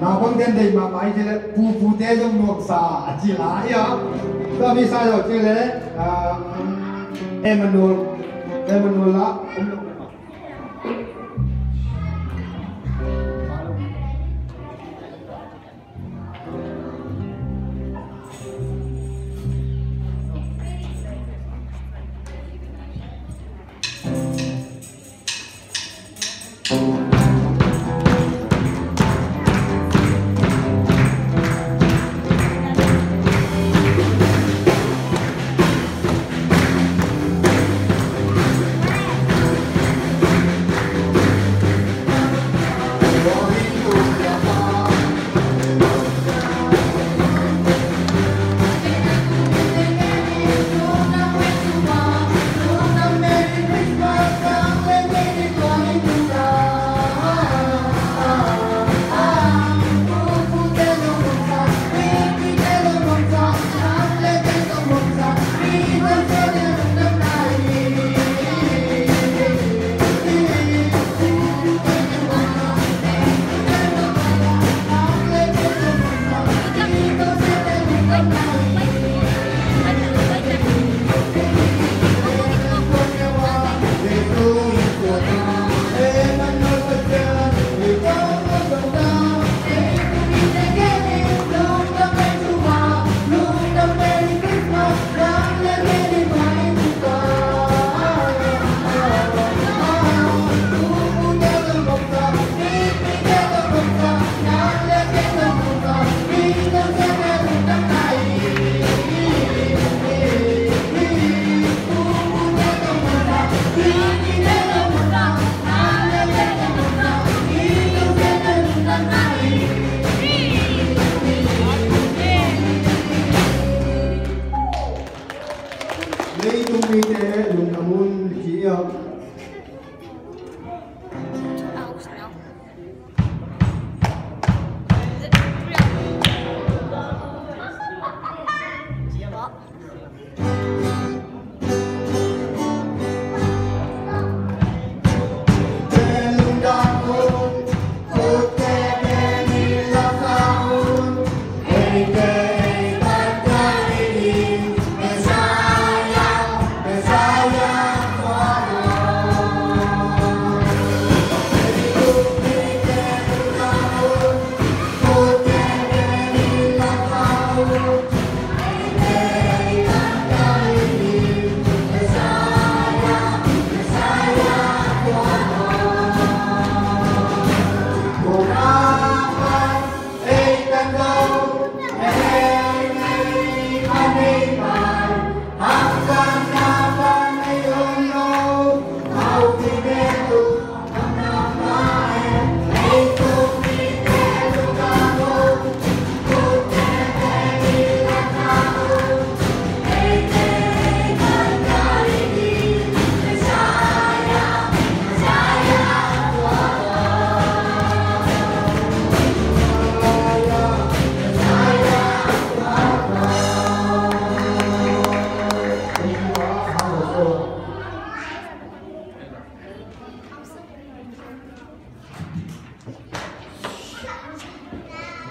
na bang den dei ma mai je le pu pu te jong nok sa a chi la ya ta mi sa yo chi le Emmanuel Emmanuel la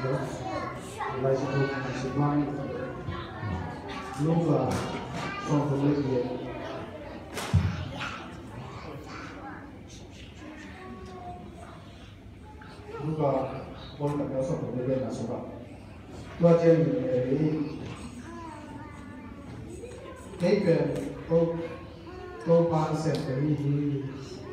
对啊，来时途毋是乱诶，拢是啊，上好诶。伫诶，拢是啊，讲大家所学诶，皆毋错啊。拄啊，遮年诶，迄迄个，都都办成，著汝汝。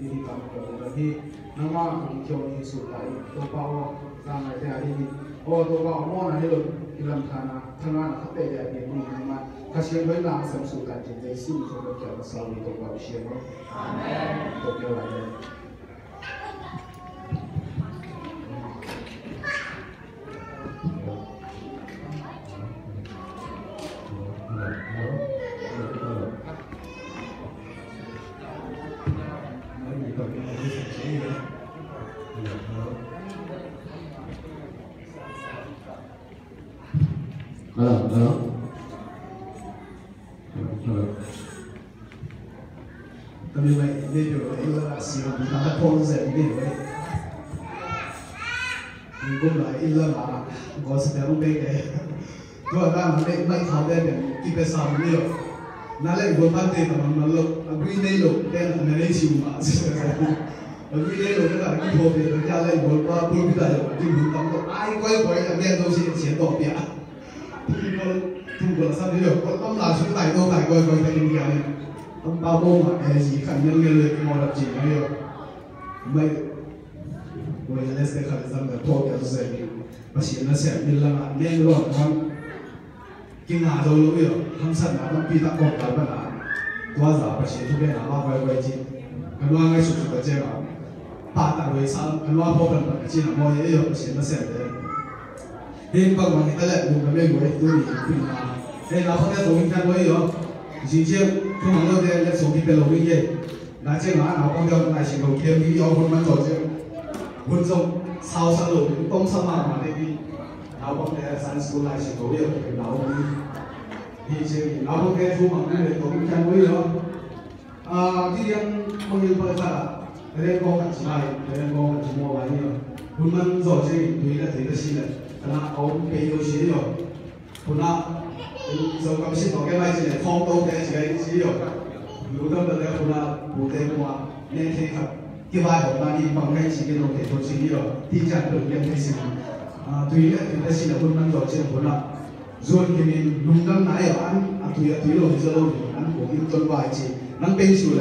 弟弟他们哥哥弟弟，那么弟兄们所拜，都把我们当来家弟兄。哦，都把我们当做弟兄看啊！怎？他对待弟兄那么，他心里良心是干净，真是我们叫他稍微多教一些呢。多教一。Hello, hello. Hello. Comme il m'a aidé, il a assis, il a répondu, il a mình cũng nói in lên mà có sự béo bê cái tôi đang để mạnh thảo lên để kịp cái sầm nhiều na le go ma te ma ma lọ, a gui nei lo te na na nei chi ma a gui nei lo ka ki ho pe ka le go pa pu bi da yo ti bu tam to ai quay quay a bien do xin xin to bia. Ti go tu go sa đi được? Con tâm là xuống tại đâu tại quay quay tại đi này. Tâm bao bô mà e gì khả nhân lên lên cái mò lập chỉ này rồi mày quay lên sẽ khả năng là to bia rồi mà chỉ là sẽ đi làm nên rồi không? kinh hà dấu lỗ biểu? Hăng sân là tâm pi tắc còn cái bản án tua giả bạch sĩ thu là bao quay quay chi cần loa ngay sụp sụp cái chơi vào ba tạ với sao? Cần loa bao phần bạch chi là môi dễ hiểu sĩ nó xem đấy. Nên bằng bằng cái lệ vùng cái bên của tôi cũng là nên là không thể tổ chức cái gì đó chỉ chiếc không bằng đâu thì lệ số thì bên lỗ bên gì đã chơi mà nào con đâu này chỉ đầu tiên đi do con mắt rồi chứ quân sông sao sang lỗ cũng tông sang mà mà đi 老公嘅新 school 係全部呢度嘅老公，以前老公嘅父母咧嚟講真會咗，啊啲人冇嘢辦法，你哋講緊錢係，你哋講緊錢我玩呢個，佢們做這對得對得起的，但係我俾到錢呢個，佢啦，就咁先我嘅位置嚟放到嘅自己呢個，如果今日咧佢啦冇地話，你聽下，啲話好啦，你放喺自己度地到錢呢個，啲人都唔認識。À, tùy lệ thì ta xin là quân năng rồi trên bốn năm rồi thì mình đúng năm nãy ở ăn à tùy tùy rồi giờ đâu ăn của những tuần vài chỉ. Năng tên sủi